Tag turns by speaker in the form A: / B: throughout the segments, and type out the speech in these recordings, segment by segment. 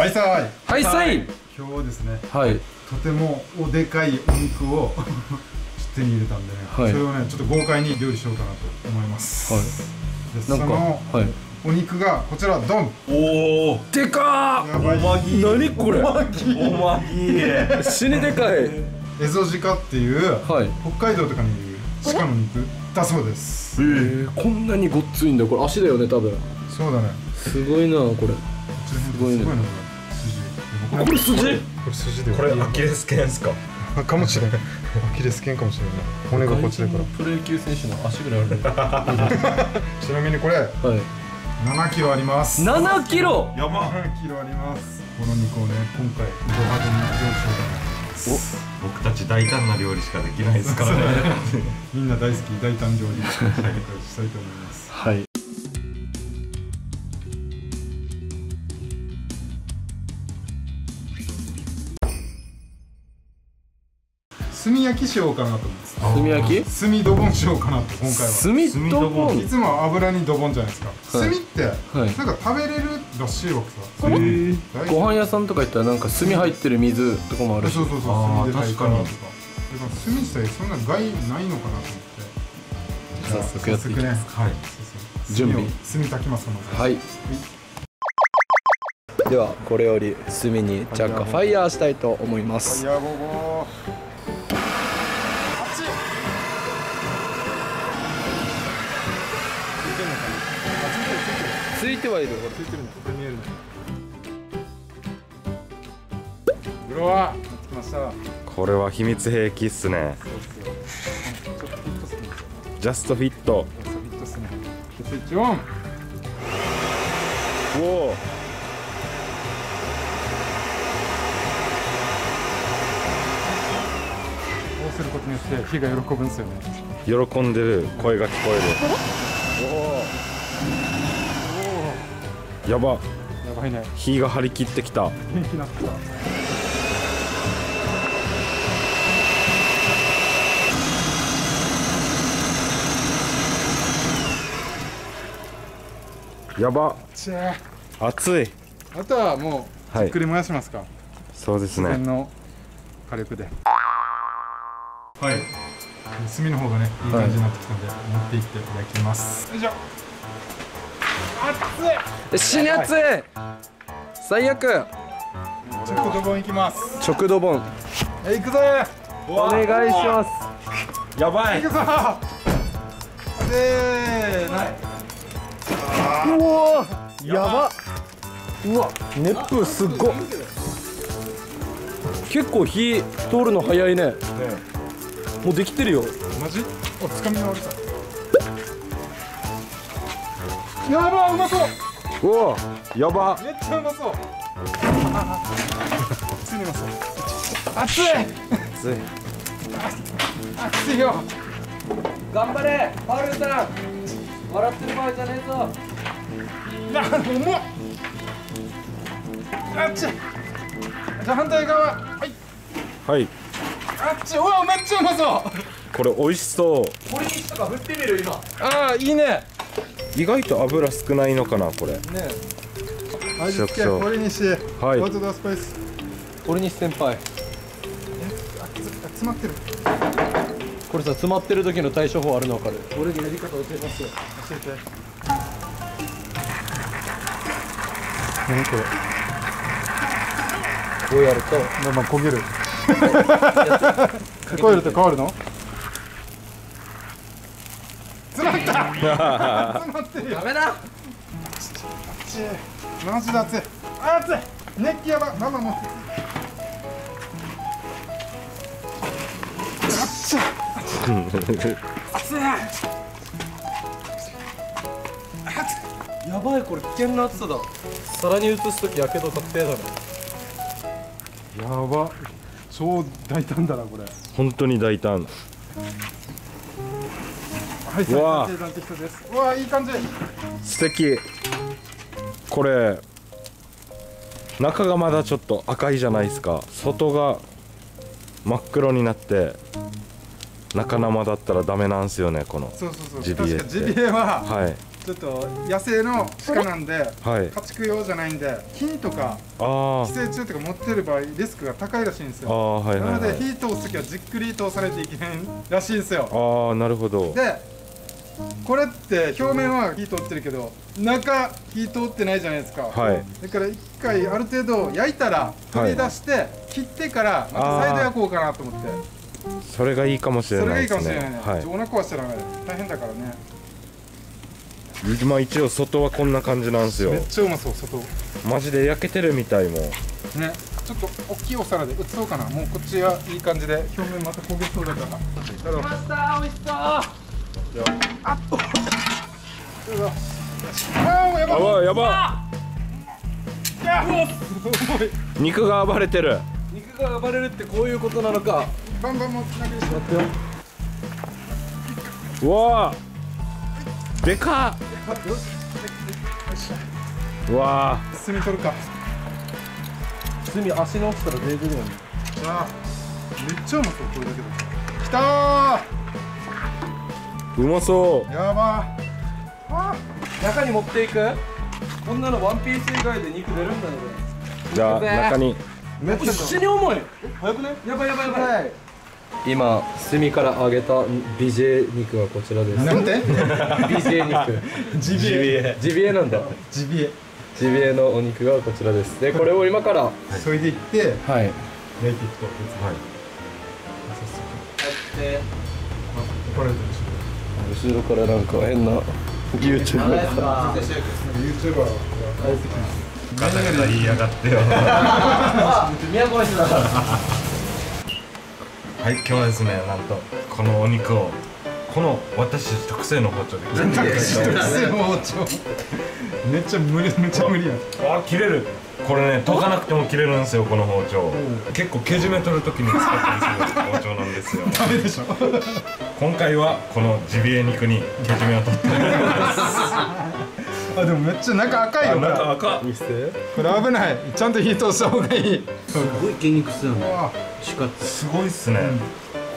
A: はい。さい
B: はいさい
A: 今日ですね
B: はい。
A: とてもおでかいお肉を 手に入れたんでね、
B: はい。
A: それをねちょっと豪快に料理しようかなと思います、
B: はい。
A: でそ
B: なんか
A: の
B: はい。
A: お肉がこちらドン。
C: おお
B: でか
A: やばい。
C: おまぎ。
B: ー何これ？
C: おまぎ。
B: 死にでかい。
A: エゾジカっていう、
B: はい。
A: 北海道とかにいる鹿の肉。だそうです。
B: えー、こんなにごっついんだ。これ足だよね多分。
A: そうだね。
B: すごいなこれ。すごいね。
A: すごいのこれ筋？
B: これ筋
A: で
C: これアキレス腱ですか？
A: あかもしれないアキレス腱かもしれない骨がこっちだから。
B: プロ野球選手の足ぐらいある。
A: ちなみにこれ
B: はい。
A: 7キロあります。
B: 7キロ？
C: やば
A: 7キロあります。この肉をね今回ド派手に料理しようかなと思います
C: 僕たち大胆な料理しかできないですからね。
A: みんな大好き大胆料理したいと思います。
B: はい
A: 炭焼きしようかなと思います
B: 炭焼き？
A: 炭ドボンしようかなと今回は。
B: 炭とボン？
A: いつもは油にドボンじゃないですか、
B: はい。
A: 炭って
B: はい。
A: なんか食べれるらしいわけさ、
B: えー。
A: 大
B: ご飯屋さんとか行ったらなんか炭入ってる水とかもあるし。
A: そうそうそう炭で炊いたらとか。
C: 確
A: だから炭自体そんな害ないのかなと思って。
B: 早速やっていきます
A: はい。
B: 準備。
A: 炭炊きますかまず
B: はい。ではこれより炭に着火ファイヤーしたいと思います
A: い
B: てはいる。
A: ついてるのここ見えるのグロワー来ました
C: これは秘密兵器っすね。
A: ちょっとフィット。
C: ジャストフィット
A: そうフィットするね。でスイッチオン。
C: おお
A: こうすることによって火が喜ぶんですよね。
C: 喜んでる。声が聞こえるやば。
A: やばいね。
C: 火が張り切ってきた。
A: 元気になってきた。
C: やば。熱い。
A: ああとはもう
C: はい
A: じっくり燃やしますか、
C: そうですね。
A: の火力で。はい。炭の方がねいい感じになってきたんで、持っていって焼きます。よいしょ熱い
B: 死に熱い。最悪。
A: ちょっとドボンいきます。
B: 直ドボン。
A: はい行くぞ
B: お願いします。
C: やばい。
A: 行くぞ。せーの。
B: うわやば。うわ。熱風すっご。結構火通るの早いね。もうできてるよ。
A: マジ？おつかみの悪さやばうまそう。
C: うわやば。
A: めっちゃうまそう。普通にうまそう熱い。
C: 熱い。
A: 熱いよ。
B: 頑張れパウルさん。笑ってる場合じゃねえぞ。
A: な重っ。あっちじゃあ反対側。はい。
C: はい。
A: あっちうわめっちゃうまそう。
C: これ美味しそう。
B: これにしたか振ってみる今。
A: ああいいね
C: 意外と油少ないのかなこれ。
B: ね
A: 味付けこれにして
C: はい。
A: トスパイス。
B: 俺に先輩。
A: あつ詰まってる。
B: これさ詰まってる時の対処法あるの分かる？俺にやり方教えますよ。
A: 教えて。何これ
B: こうやると。
A: まあまあ焦げる。こうやると変わるの詰まった詰まってるよ
B: ダメだ。
A: マジで熱い。熱い。熱気やばママも熱い。
B: やばい。これ危険な暑さだ皿に移す時やけど確定だね
A: やば超大胆だなこれ
C: 本当に大胆
A: はいう
C: わ。
A: 最低適当です。うわいい感じ。
C: 素敵。これ中がまだちょっと赤いじゃないですか。外が真っ黒になって中生だったらダメなんすよねこの
A: そうそうそう。
C: ジビエ
A: ジビエは
C: はい。
A: ちょっと野生の鹿なんで
C: はい。
A: 家畜用じゃないんで菌とか寄生虫とか持ってる場合リスクが高いらしいんです
C: あ
A: よ
C: ーはいはいはい。
A: なので火通す時はじっくり通さないといけないらしいんですよ。
C: ああなるほど。
A: でこれって表面は火通ってるけど中火通ってないじゃないですか。
C: はい。
A: だから一回ある程度焼いたら取り出して切ってからまた再度焼こうかなと思って。
C: それがいいかもし
A: それがいいか
C: れないです
A: もしれないね、
C: ねはい。
A: お腹壊したらね大変だからね。
C: まあ一応外はこんな感じなんですよ。
A: めっちゃうまそう外。
C: マジで焼けてるみたいもん。
A: ね。ちょっと大きいお皿で移そうかな。もうこっちはいい感じで。表面また焦げそうだから。
B: 来ました美味しそう
A: やばい
C: やばい。やば
A: や
C: い。肉が暴れてる。
B: 肉が暴れるってこういうことなのか。
A: バンバンもつなげるし。待ってよ
C: うわーでかっ。うわ
A: 炭取るか。
B: 炭足の大きさら出てるよね
A: あーめっちゃうまそうこれだけどきた
C: ーうまそ
A: ーやば。
B: 中に持っていく？こんなのワンピース以外で肉出るんだよ
C: うじゃあ中に。
B: めっちゃ死に重い。早くね？やばいやばいやばい。今炭から揚げた BJ 肉がこちらです。
A: なんで
B: BJ 肉。
A: ジビエ。
B: ジビエ。なんだ。
A: ジビエ。
B: ジビエのお肉がこちらです。でこれを今からは
A: それでいって
B: い。
A: 焼いていくと
C: はい。
B: で
A: 怒られてるで。し
B: 後ろからなんか変な YouTuber が。
A: YouTuber は
C: ガタガタ言いやがってよ
B: 宮古市だ
C: はい今日はですねなんとこのお肉をこの私特製の包丁で。切っていきたいと思います
A: 特製包丁。めっちゃ無理めっちゃ無理や。ん
C: あ切れるこれね研がなくても切れるんですよこの包丁。結構けじめ取るときに使ったりする包丁なんですよ。
A: ダメでしょ。
C: 今回はこのジビエ肉にけじめを取って
A: あでもめっちゃ中赤いよ
C: 中赤
B: 見せて
A: これ危ない。ちゃんと火通した方がいい。
D: すごい筋肉質なの
A: わ
D: 鹿って。
C: すごいっすね、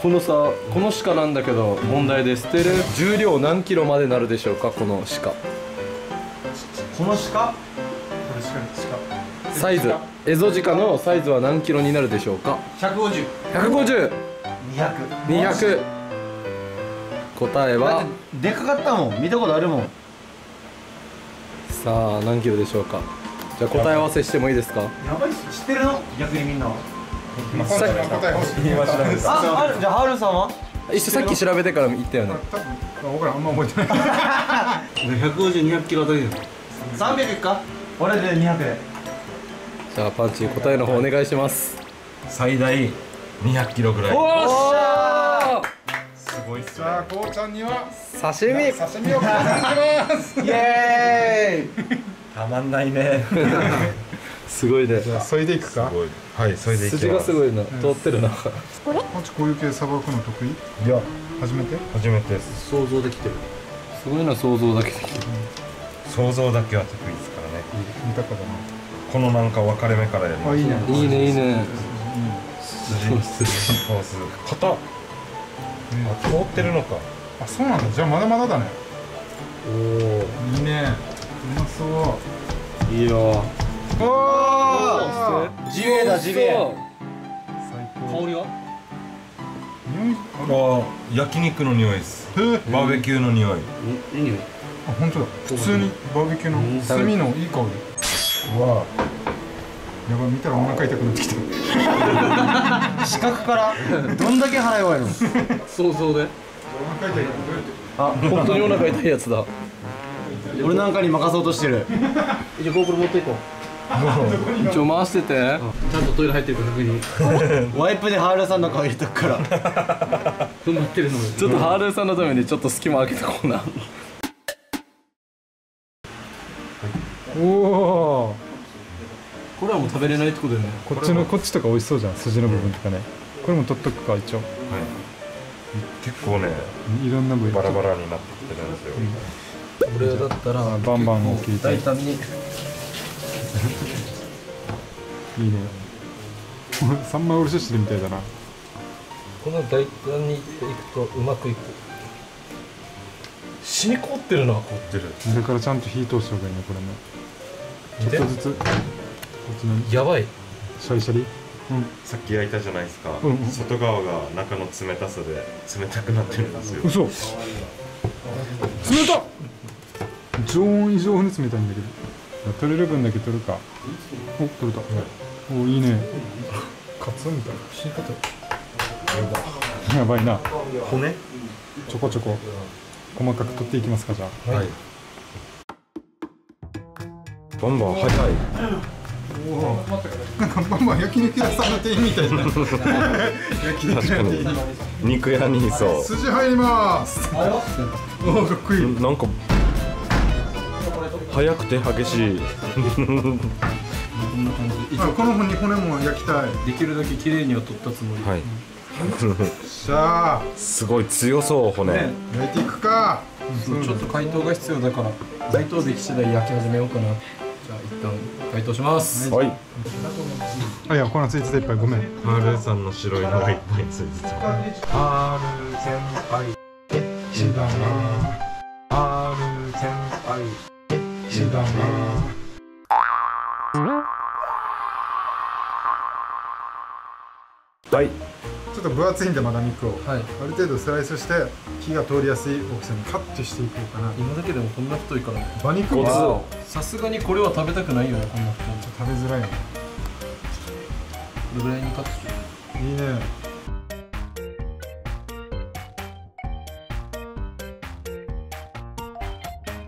B: このさこの鹿なんだけど問題で捨てる重量何キロまでなるでしょうかこの鹿。
D: この鹿？
B: サイズ。エゾジカのサイズは何キロになるでしょうか
D: ？150
B: 150
D: 200
B: 200答え
D: だ
B: は
D: でかかったもん。見たことあるもん。
B: さあ何キロでしょうか？じゃあ答え合わせしてもいいですか？
D: やばいっす。知ってるの？逆にみんな
A: まあ本当に答え欲しい
C: 今調べた。
D: あある。じゃあハルさんは？
B: 一緒さっき調べてから言ったよね。
A: 多分。僕らあんま覚えてない
D: 150、200キロだけだ300いくか？俺で200で
B: じゃあパンチ答えの方お願いします。
C: 最大200キロぐらい。
B: おっしゃ
C: すごいっす
A: じゃあこうちゃんには
B: ー刺身。
A: 刺身をプレゼントします。
B: イエーイ。
C: たまんないね。
B: すごいね。
A: じゃあそれでいくか。
C: はいそれでいきます。
B: 筋がすごいな通ってるな。
A: パンチこういう系さばくの得意？
C: いや。
A: 初めて？
C: 初めてです。
D: 想像できてる。
B: すごいな想像だけできる。
C: 想像だけは得意ですからね。
A: 見たかだ
C: このなんか分かれ目からやります。
A: いいね。
B: いいねいいね。
C: 筋通す型あ通ってるのか
A: あそうなん。だじゃあまだまだだね
B: おお
A: いいねうまそう
B: いいよ
A: おお
D: ジビエだジビエ
A: 最高
D: 香りは
A: 匂いあ
C: あ焼肉の匂いですバーベキューの匂い
D: いい匂い
A: あ本当だ普通にバーベキューの炭のいい香りうわやばい見たらお腹痛くなってきた。
D: 視覚からどんだけ腹弱いの？
B: 想像で。
A: お腹痛い
D: あ
B: 本当にお腹痛いやつだ。
D: 俺なんかに任そうとしてる。じゃあ GoPro 持っていこ
B: 一応回してて。
D: うちゃんとトイレ入ってるか確認 ワイプでハールさんの顔入れとくから。踏ん張ってるの？
B: ちょっとハールさんのためにちょっと隙間開けとこうな。
A: おお
D: これはもう食べれないってことだよね。
A: こっちのこっちとか美味しそうじゃん筋の部分とかね。これも取っとくか一応。
C: はい。結構ね
A: いろんな部位。
C: バラバラになってきてるんですよ。
B: 俺だったら
A: あバンバン切りたいいい
B: 大胆に。
A: ね。三枚おろししてるみたいだな。
B: この大胆にいくとうまくいく。死に凍ってるな。
C: 凝ってる。
A: だからちゃんと火通した方がいいねこれね。ちょっとずつ
B: やばい。
A: シャリシャリ？
C: さっき焼いたじゃないですか、
A: うんうん。
C: 外側が中の冷たさで冷たくなってるんですよ。
A: 嘘。冷たっ！常温以上に冷たいんだけど。取れる分だけ取るか。お取れた、おいいね。カツみたい。な死に方。やばいな。
C: 骨？
A: ちょこちょこ。細かく取っていきますかじゃあ。
C: はい。バンバン早い
A: なんかバンバン焼肉屋さんの店員みたいな。焼肉
C: 確か
A: 屋
C: に肉屋にいそう。
A: 筋入ります。おおかっこいい。
C: なんか早くて激しい。
A: あこの骨骨も焼きたい。
B: できるだけ綺麗には取ったつもり。
C: はい。
A: しゃあ
C: すごい強そう骨、
B: ね
A: 焼いていくか。
B: ちょっと解凍が必要だから解凍でき次第焼き始めようかな旦解凍します。
C: はい。
A: あいや粉ついてたいっぱい。ごめん。
C: ハールさんの白いのがいっぱいついてた
A: ハール先輩。一だな。ハール先輩な分厚いんでまだ肉を。
B: はい。
A: ある程度スライスして火が通りやすい大きさにカットしていこうかな。
B: 今だけでもこんな太いからね。
A: 馬肉は
B: さすがにこれは食べたくないよねこんな太い
A: 食べづらいね
B: れぐらいにカットしよ
A: いいね。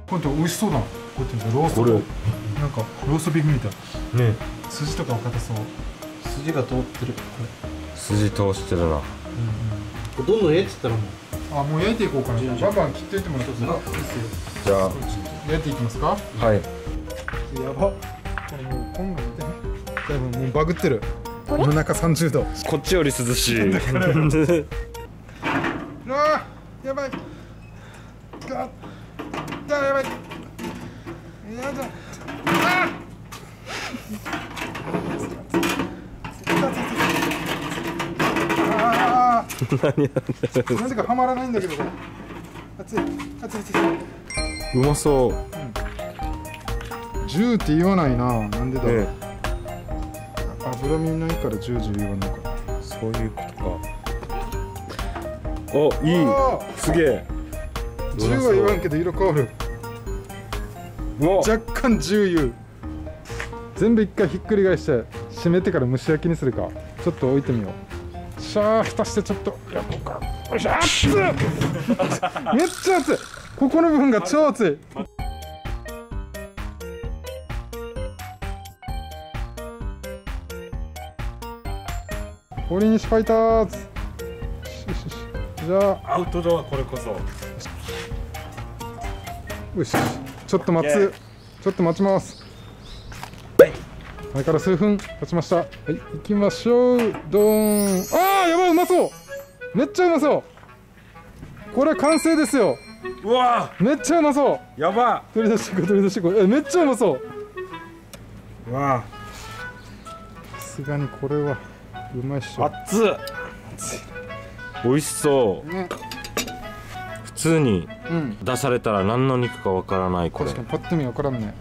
A: これ美味しそうだ。なこうやってロースト
C: これ。
A: なんかローストビーフみたい。
C: ね。
A: 筋とかは硬そう。
B: う筋が通ってる。こ
C: 筋通してるな。
D: どんどんええっつったらもう。
A: あもう焼いていこうか。なバンバン切っていってもらっていいですか？
C: じゃ
A: 焼いていきますか？
C: あはい。
A: やば。これもうこんなんでね。多分もうバグってる。夜中30度。
C: こっちより涼しい。
A: あーやばい。があやばい。やだ。ああーなぜかはまらないんだけど。熱い。熱い熱い。う
C: まそう。
A: 10って言わないな。なんでだろう、
C: ね
A: 脂身ないから10、10言わないか。
C: そういうことか。おいい。
A: あ
C: すげえ。
A: 10は言わんけど色変わる。若干10言う全部一回ひっくり返して締めてから蒸し焼きにするか。ちょっと置いてみようしゃー蓋してちょっと。やろうかよいしょ熱っめっちゃ熱い。ここの部分が超熱い。堀西ファイターズ。じゃあ。
C: アウトドアこれこそ。
A: よし。ちょっと待つ。ちょっと待ちます。はい。あれから数分経ちました。はい行きましょう。ドーン。あーやばいうまそう。めっちゃうまそう。これ完成ですよ。
C: うわ。
A: めっちゃうまそう。
C: やば。
A: 取り出していこう取り出していこうえめっちゃうまそう。
C: うわ。
A: さすがにこれはうまいっしょ。
C: 熱っ。美味しそう。
A: ね。
C: 普通に
A: うん。
C: 出されたら何の肉かわからないこれ。
A: 確かにパッと見分からんね。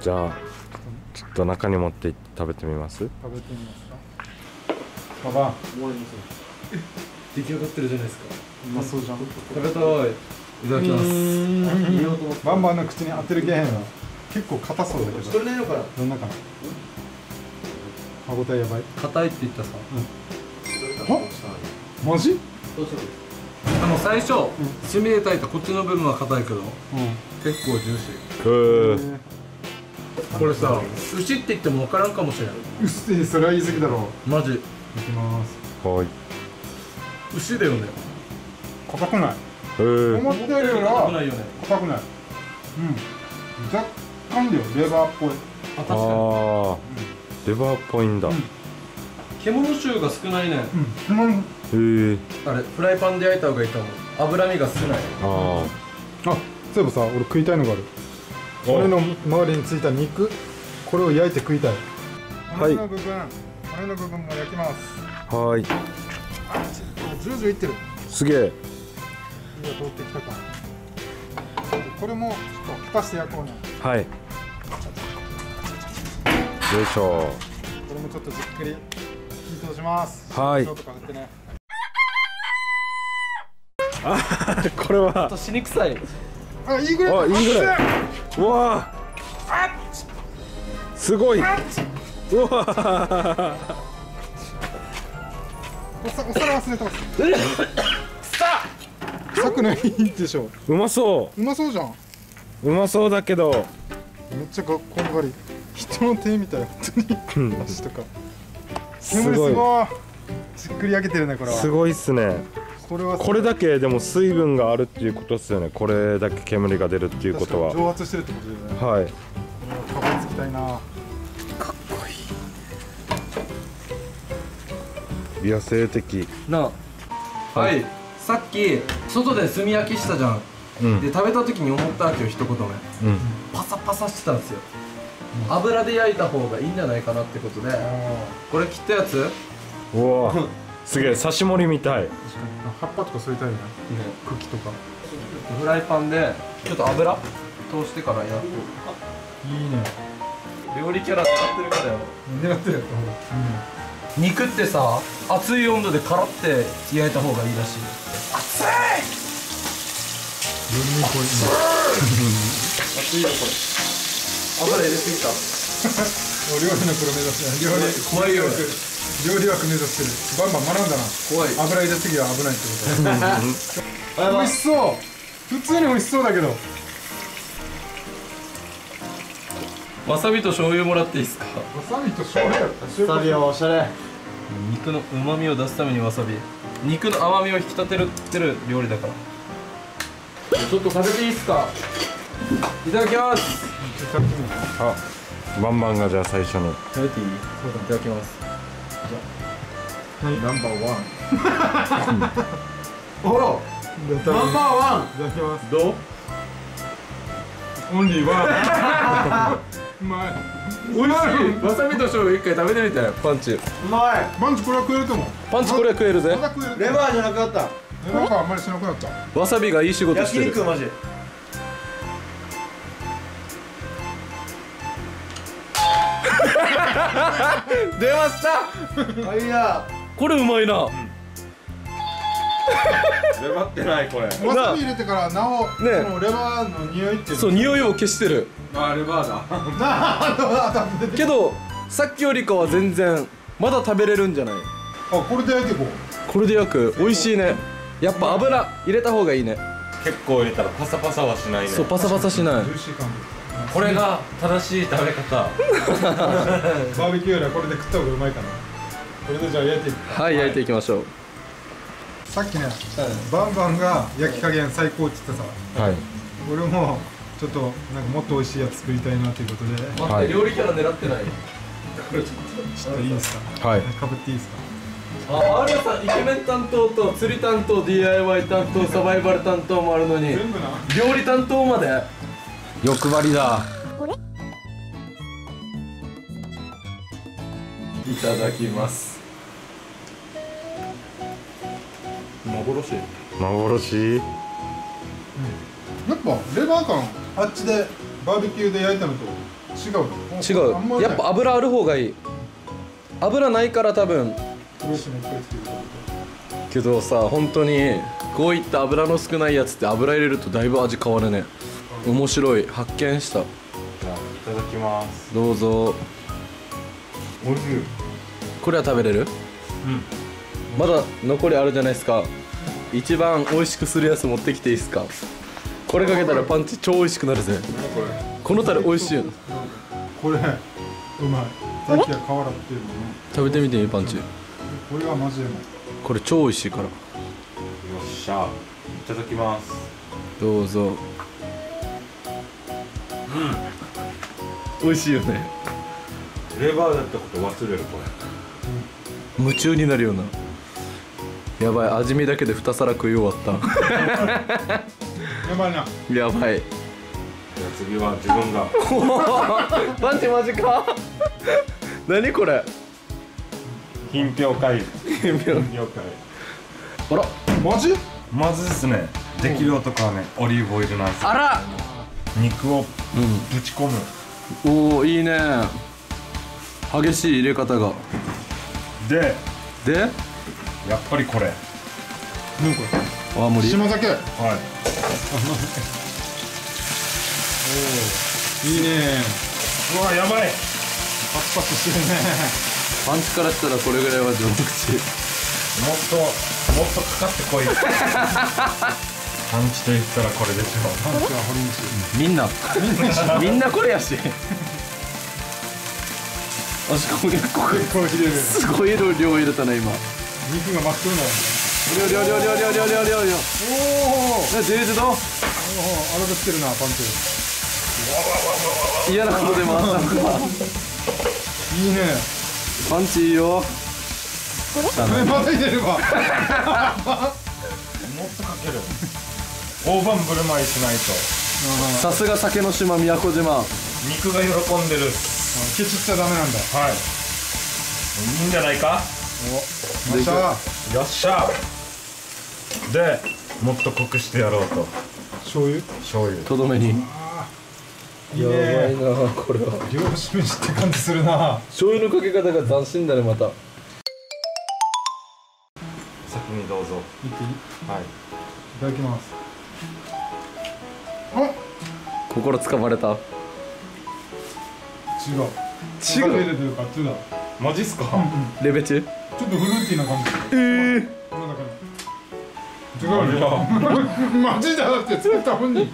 C: じゃあちょっと中に持っていって食べてみます？
A: 食べてみますかババン
B: 出来上がってるじゃないですか。
A: うまそうじゃん。
B: 食べたい。いただきます。
A: バンバンの口に当てるゲーム結構硬そうだけど。
D: 取れないのかな
A: ど。んなかな？歯応えやばい。
B: 硬いって言ったさ。
A: はマジ？
B: あの最初炭で炊いたこっちの部分は硬いけど結構ジューシ
C: うー。
A: うん
B: ー。これさ牛って言っても分からんかもしれないう
A: っせえそれは言い過ぎだろう。
B: マジ
A: いきます。
C: はい。
B: 牛だよね。
A: 硬くない。
C: えー、
A: 思ったより
B: 硬く
A: は
B: ないよね。
A: 硬くない。うん。若干だよ。レバーっぽい。
B: あ確かに。
C: あー。レバーっぽいんだ、
A: うん。
B: 獣臭が少ないね。
A: うん。うん
C: へえ
B: あれフライパンで焼いた方がいいと思う。脂身が少ない。
C: あ
A: あそういえばさ俺食いたいのがある。
C: あ
A: 骨の周りについた肉これを焼いて食いたい。
C: はい。
A: 部分骨の部分も焼きます。
C: はい。
A: ジュージューいってる。
C: すげえ。
A: 火が通ってきたか。これもちょっと蓋して焼こうね。
C: はい。よいしょ。
A: これもちょっとじっくり火通します。
C: はい。
A: 塩とか振ってね。
C: これは。
B: と死に臭い。
A: あいいぐらい。
C: あいいぐらい。うわ。すごいうわ
A: おさお皿忘れてます臭くないでしょ
C: うまそう
A: まそうじゃん
C: うまそうだけど
A: めっちゃがこんがり人の手みたい本当に足とか
C: すごい。
A: ごいじっくり焼けてるねこれは
C: すごいっすね
A: これは
C: これだけでも水分があるっていうことですよね。これだけ煙が出るっていうことは。
A: 蒸発してるってことだよね。
C: はい。
A: かばいつきたいな
C: 野生的。
B: なあ。はい。さっき外で炭焼きしたじゃん、
C: うん。
B: で食べた時に思ったわけよ一言目。
C: うん。
B: パサパサしてたんですよ、油で焼いた方がいいんじゃないかなってことで。これ切ったやつ？
C: うわ。すげえ 刺し盛りみたい。
A: 葉っぱとか添えたいよね。茎とか。
B: フライパンでちょっと油？通してから焼く
A: いいね。
B: 料理キャラ使ってるからよ。
A: 狙ってるよ
B: 肉ってさ熱い温度でカラって焼いた方がいいらしい。
A: 4人こ
B: 熱い。よこれ油入れすぎた
A: う料理のプロ目指して料理
B: 怖い。よ
A: 料理枠目指してるバンバン学んだな
B: 怖い。
A: 油入れすぎは危ない。ってこと美味しそう普通に美味しそうだけど
B: わさびと醤油もらってい。い。ですか
A: わさびと醤油やった
D: サビはおしゃれ
B: 肉の旨味を出すためにわさび。肉の甘みを引き立てるってる料理だから。ちょっと食べていいですか？いただきます。
C: あバンバンがじゃあ最初に
B: 食べていい？いただきます。
A: ナンバーワン。
D: おろ
A: ナンバーワン。いただきます。
B: どう？
A: オンリーワン。う まい。
B: 美味しい。わさびと醤油一回食べてみてパンチ。
D: うまい。
A: バンチこれは食えると思う。
B: パンチこれは食えるぜ。
D: レバーじゃなくなった
A: レバーがあんまりしなくなった。
B: わさびがいい仕事し
D: 焼
B: てる。
D: 肉マジ。
B: 出ました。これうまいな
C: 粘ってないこれ。
A: わさび入れてからなお、
B: ね
A: そのレバーの匂いっていう。
B: そう匂いを消してる。
C: あレバーだ。
B: けどさっきよりかは全然まだ食べれるんじゃない？
A: あこれで焼いていこう。
B: これで焼く。美味しいね。やっぱ油入れた方がいいね。
C: 結構入れたらパサパサはしないね。
B: そうパサパサしない。
A: ジューシー感
C: これが正しい食べ方。
A: バーベキューよりはこれで食った方がうまいかな。これでじゃあ焼いていく。
B: はい焼いていきましょう
A: さっきね、バンバンが焼き加減最高って言ってさ
C: はい。
A: 俺もちょっとなんかもっと美味しいやつ作りたいなということで。ちょ
B: 待って料理キャラ狙ってない？
A: っといいですか？
C: はい。
A: かぶっていいですか？
B: あ、アーリャさんイケメン担当と釣り担当 DIY 担当サバイバル担当もあるのに。
A: 全部な。
B: 料理担当まで？欲張りだ。いただきます幻。
C: 幻？
A: やっぱレバー感あっちでバーベキューで焼いたのと違う
B: 違う。やっぱ油ある方がいい。油ないから多分。
A: ける
B: けどさ本当にこういった油の少ないやつって油入れるとだいぶ味変わるね。面白い。発見した。
C: じゃあいただきます。
B: どうぞ。
C: おいしい
B: これは食べれる？まだ残りあるじゃないですか一番美味しくするやつ持ってきていいですか？これかけたらパンチ超美味しくなるぜ。
A: これ
B: このタレ美味しいよ
A: これうまい。さっきは瓦っていうのね。
B: 食べてみてみパンチ。
A: これはマジでうまい。
B: これ超美味しいから。
C: よっしゃ。いただきます。
B: どうぞ。美味しいよね。
C: レバーだったこと忘れるこれ。
B: 夢中になるようなやばい味見だけで2皿食い終わっ
A: やばいな。
B: たやばい。
C: じゃあ次は自分が。
B: パンチマジか。何これ？
C: 品評会。品評会。
B: あら。
A: マジ？
C: まずですね。適量とかはねオリーブオイルなんですよ
B: あら。
C: 肉を
B: う
C: ぶち込む。
B: んおおいいね。激しい入れ方が。
C: で
B: で？
C: やっぱりこれ。
A: 何こ
B: 青森。
A: れ島酒。
C: はい。
A: いいね
C: うわやばい。
A: パチパチしてるね。
B: パンチからしたらこれぐらいは序の口
C: もっともっとかかってこい。パンチと言ったらこれでしょ
A: パンチは堀西
B: みんな。みんなこれやし。あしかも結構すごい量量入れたね今
A: 肉が真っ黒なんだよ。ね。
B: 量量量量量量量量量
A: おお
B: えデージだ
A: おお荒ぶってるなパンチ
B: 嫌なことでもあったのか
A: いいね
B: パンチいいよ
A: これまだ入れれば
C: もっとかける大盤振る舞いしないと
B: さすが酒の島宮古島
C: 肉が喜んでる
A: ケチっちゃダメなんだ
C: はいいいんじゃないか
A: おました
C: よっしゃでもっと濃くしてやろうと。
A: 醤油？
C: 醤油。
B: とどめに。
A: いいね。
B: なこれは。
A: 漁師飯って感じするな。
B: 醤油のかけ方が斬新だねまた。
C: 先にどうぞ。
A: いっていい。い
C: はい
A: ただきます。あ
B: 心つかまれた？
A: 違う。
B: 違う。
A: 食べれてるかあっちだ
C: マジっすか？
B: レベチ
A: ちょっとフルーティーな感じ。
B: えー、
A: この中に違うよ。マジだだって作った本人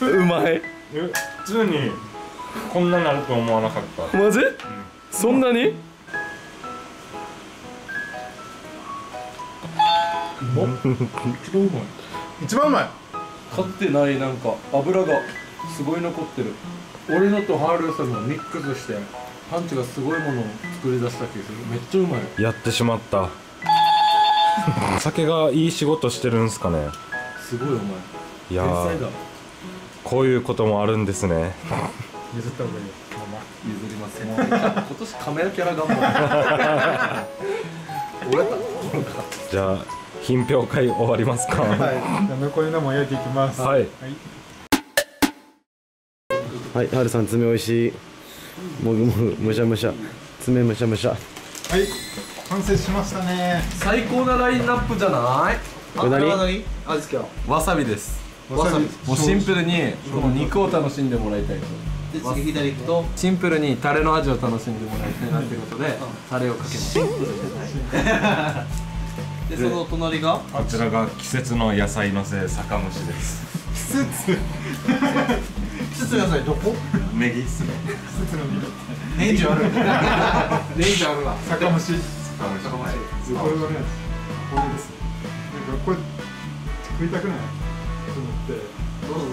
B: うまい。
C: え普通にこんななると思わなかった。
B: マジ、そんなに？
A: 一番うまい。
B: かってないなんか油がすごい残ってる俺のとハールさんがミックスしてパンチがすごいものを作り出した気がする。めっちゃうまい。
C: やってしまった。酒がいい仕事してるんすかね。
B: すごいうまい。
C: いやー
B: 天才だ。
C: こういうこともあるんですね。
A: 譲った方がいい。よ
B: 譲ります 今年カメラキャラ頑張る。俺だ
C: じゃあ品評会終わりますか？
A: はい。残りのも焼いていきます。
C: はい。
D: はい、はるさん爪美味しい。もぐもぐむしゃむしゃ。爪むしゃむしゃ。
A: はい完成しましたね。
B: 最高なラインナップじゃない？
D: これ何
B: 何？味付けはわさびです。
A: わさび。
B: もうシンプルにこの肉を楽しんでもらいたいと。
E: で次左行くと？
B: シンプルにタレの味を楽しんでもらいたいなってことでタレをかけます。
E: でその隣が？
C: こちらが季節の野菜のせい酒蒸しです
A: 季節
E: 季節野菜どこ
C: ネギっすね
A: 季節の実
E: 年中ある年中あるわ
A: 酒蒸し
C: 酒蒸し
A: これはねこれですなんかこれ食いたくないと思って
E: どうぞ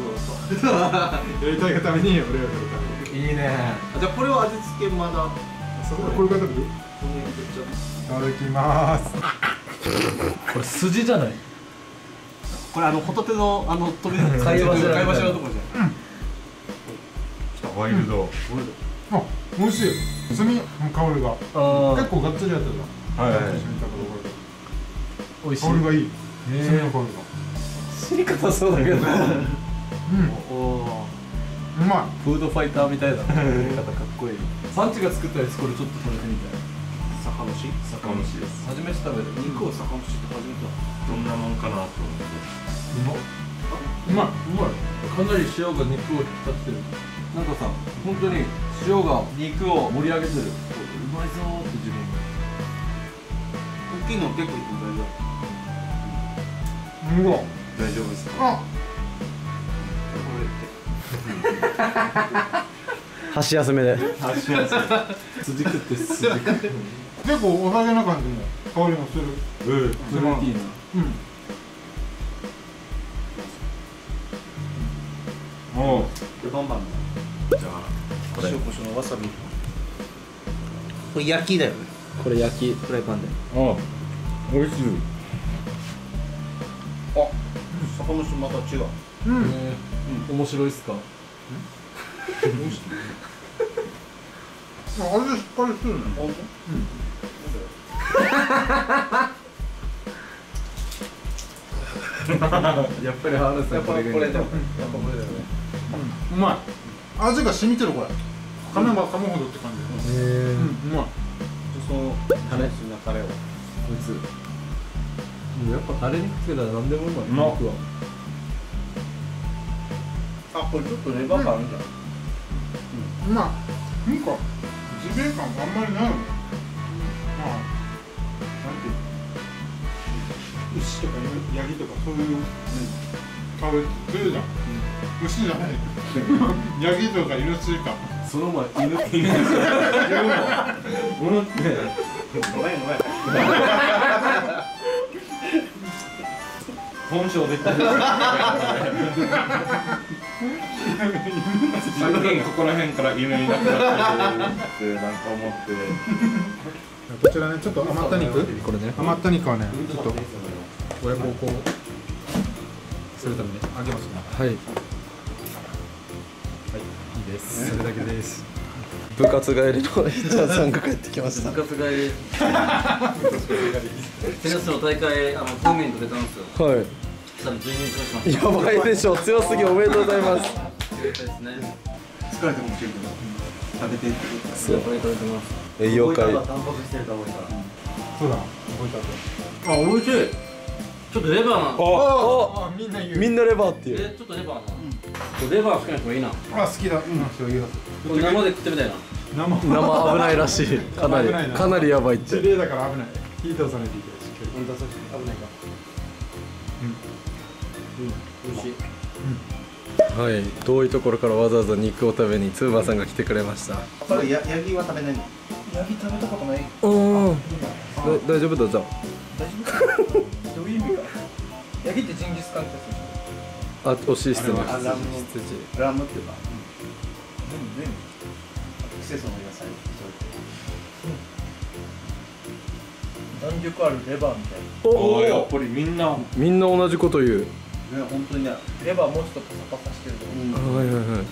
E: どうぞ
A: やりたいがために俺が食べる
B: いいね
E: あじゃあこれは味付けまだ
A: そこでこれから食べるいただきます
B: これ筋じゃない
E: これあのホタテのあの飛び出す
B: 貝柱みたい。な
E: 貝柱のとこじゃん。
C: ワイルド、
A: あ美味しい。炭の香りが。
B: あ
A: 結構がっつりやってた。
C: はい、
B: 美味しい。
A: 香りがいい。炭の香りが。
B: 死に方そうだけど。
A: うん。
B: おお
A: うま
B: フードファイターみたいだね方かっこいい。パンチが作ったやつこれちょっと食べてみたい
E: 酒蒸し？
C: 酒蒸しです。
B: 初めて食べる
E: 肉を酒蒸しって初めてだ
C: どんなもんかなと思って。
A: いうまいうまい。
B: かなり塩が肉を引き立ってる。なんかさ本当に塩が肉を盛り上げてる。うまいぞーって自分。
E: 大きいの結構いっても
A: うわ。
E: 大丈夫大丈夫ですか？
A: あ
D: 箸休めで。
B: 筋食って筋食って
A: 結構お酒な感じの香りもする。
B: フルーティーな。
A: うん。
C: おう
E: でバンバン
C: じゃあこれ
E: 塩コショウのわさび。これ焼きだよね。
B: これ焼き
E: フライパンで。
C: お美味しい。
E: 酒蒸しまた違う。
A: うん。
B: ね面白いっすか？
A: 味しっかりするね
E: 本
B: やっぱりハルさん。これがいい
E: これでも
A: うまい味が染みてるこれ噛めば噛むほどって感じへえうん。うまい
E: そのタレのタレを
B: やっぱタレにつけたら何でもうまい
C: まっ
B: 肉は
E: あこれちょっとレバー感あるじゃん。
A: うまいなん。かジビエ感あんまりないよねまあなんていうの？牛とかヤギとかそういう香り強いじゃん、牛じゃない。ヤギとかイノシシか。
B: その前犬。って言うんですよ物って。
E: ごめんごめん。
C: 本性出てる最近ここら辺から犬いなくなってるってなんか思って
A: こちらねちょっと余った肉。
B: これね。
A: 余った肉はねちょっと親孝行するためにあげますね。
B: はい。
A: いいです。それだけです。
B: 部活帰りのひーちゃんさんが帰ってきました。
D: 部活帰り。テニスの大会あのトーナメント出たんですよ。
B: はい
D: 多分準優勝しました
B: やばいでしょ。強すぎおめでとうございます。
E: 疲れてもいけるけど食べていって
B: そう。
D: これ食べてます
B: 栄
E: タンパク質ると思うから
A: そうだ覚えた
D: あ美味しいちょっとレバーな
B: あ
A: あみんな言
B: みんなレバーっていう。
D: えちょっとレバーな、レバー好きな人がいいな。こ
A: あ好きだうんそういう
D: れ生で食ってみたいな。
A: 生。
B: 生危ないらしい。かなりかなりやばいって。
A: ジビエだから危ない。火通さないといけない。しっかり。
E: 本当は危ないか
D: 美味しい。
B: はい。遠いところからわざわざ肉を食べにツーバーさんが来てくれました。
E: それヤヤギは食べないの？ヤギ食べたことない。
B: うん。大丈夫？だじゃあ
E: どういう意味かヤギってジンギスカンって
B: あ惜しい質問
E: あラムの
B: 羊。
E: ラムっていうか。全部全部季節の弾力あるレバーみたい
B: おお
C: やっぱりみんな。
B: みんな同じこと言う。
E: なね本当にね。レバーもうちょっとパサパサしてると思う、
B: はいはいはい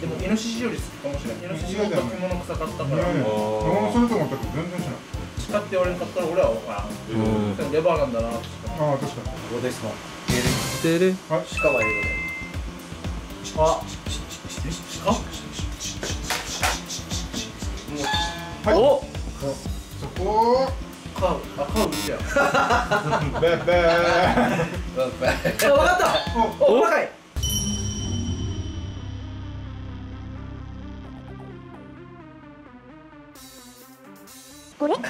E: でもイノシシより好きかもしれない。イノシシが焼き物臭かったから。
A: 俺もそれと思ったけど全然しない
E: 叱って俺に買ったら俺は分からん。
B: うん。
E: でもレバーなんだなって
A: ああ確かに。
E: どうですか？
B: てれ
E: 鹿は英語で。あ鹿？
B: お！
A: そこ
E: カウあカウ牛や
A: ベッベー
E: あ分かったおお若いこれ？こ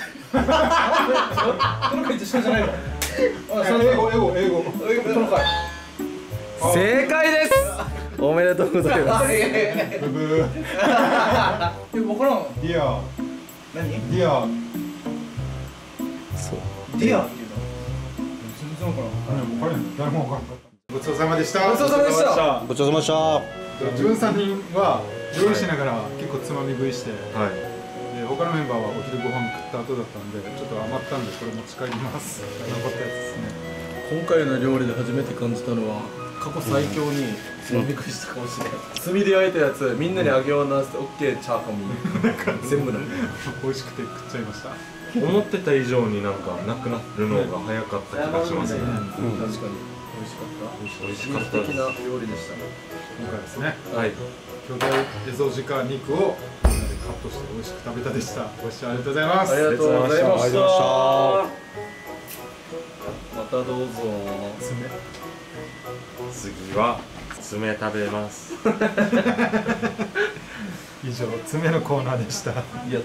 E: の子一緒じゃないのあその
A: 英語英語英語
E: この子
B: 正解ですおめでとうございます
A: ブブー
E: え分からん
A: ディア
E: 何
A: ディア
B: そう。
E: deer っていうの全然分からん。
A: 誰も分からなかった。ごちそうさまでした。
E: ごちそうさまでした。
C: ごちそうさまでした。は
A: 自分3人は料理しながら結構つまみ食いして、
C: い。
A: で他のメンバーはお昼ご飯食った後だったんでちょっと余ったんでこれ持ち帰ります。残ったやつですね。
B: 今回の料理で初めて感じたのは過去最強につまみ食いしたかもしれない炭で焼いたやつみんなにあげようなオッケーチャーハンミ全部ない
A: 美味しくて食っちゃいました
C: 思ってた以上になんかなくなるのが早かった気がしますね。
B: うん。確かに。美味しかった。
C: 美味しかった。
B: 料理でした。
A: 今回ですね
C: はい。
A: 巨大エゾジカ肉をみんなでカットして美味しく食べたでした。ご視聴ありがとうございます。
B: ありがとうございました。また。どうぞ。
A: 爪。
C: 次は爪食べます。
A: 以上爪のコーナーでした。
B: いや